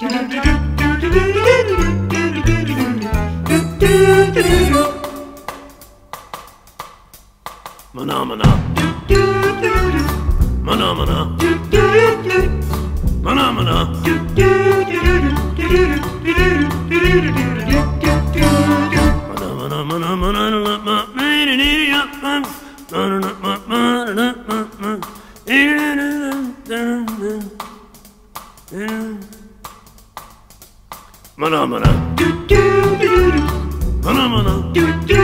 Mana mana. Mana mana. Mana mana. Mana mana mana mana mana mana Mana mana. Mana mana.